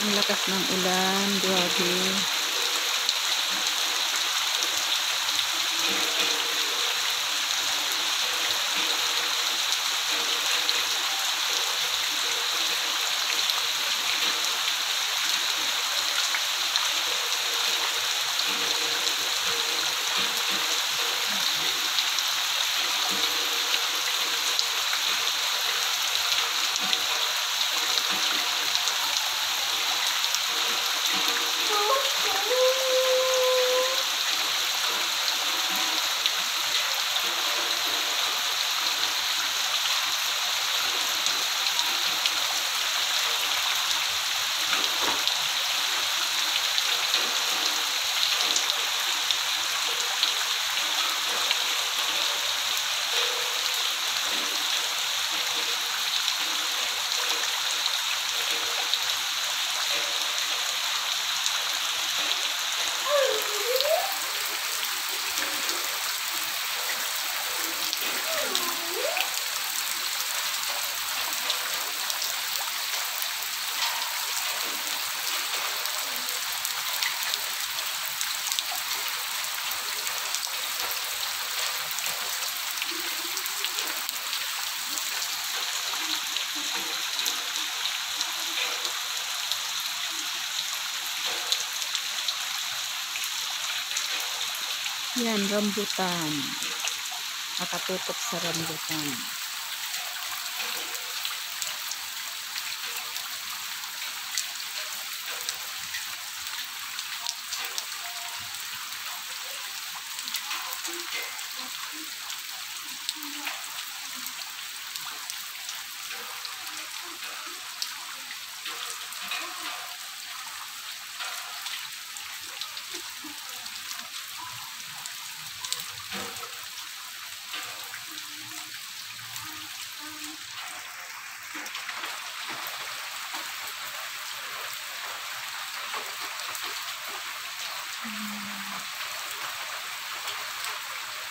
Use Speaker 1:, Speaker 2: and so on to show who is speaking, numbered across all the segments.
Speaker 1: Ang lakas ng ulan, grabe. Uhum. Yan, rambutan. Nakatutok sa rambutan.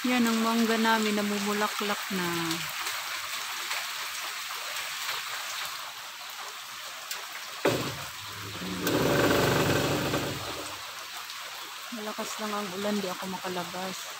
Speaker 1: Yan ang mangga namin namumulaklak na. Malakas lang ang ulan, di ako makalabas.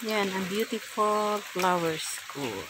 Speaker 1: Yan, ang beautiful flower school.